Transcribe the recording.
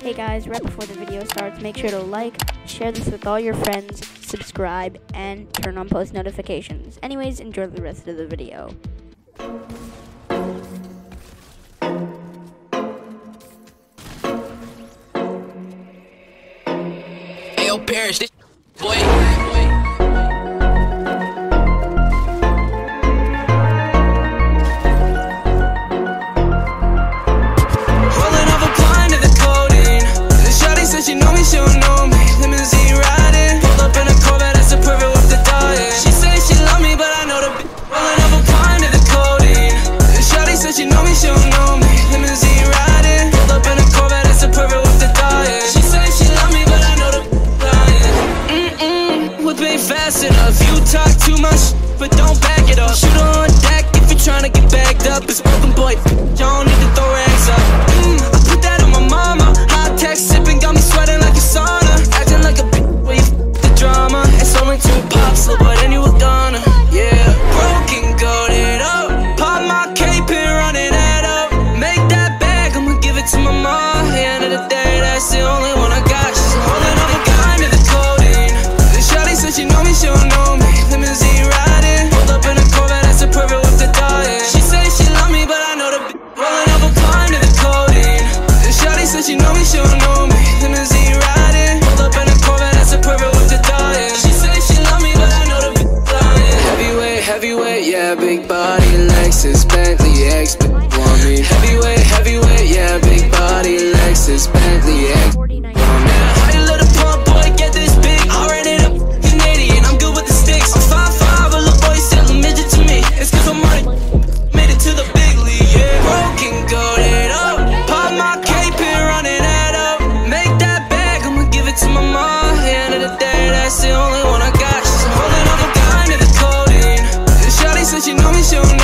Hey guys, right before the video starts, make sure to like, share this with all your friends, subscribe, and turn on post notifications. Anyways, enjoy the rest of the video. This boy. fast enough You talk too much, but don't back it up. Shoot on deck if you're trying to get bagged up. It's broken boy. big body, Lexus, Bentley, X, want me. Heavyweight, heavyweight, yeah, big body she know me, she don't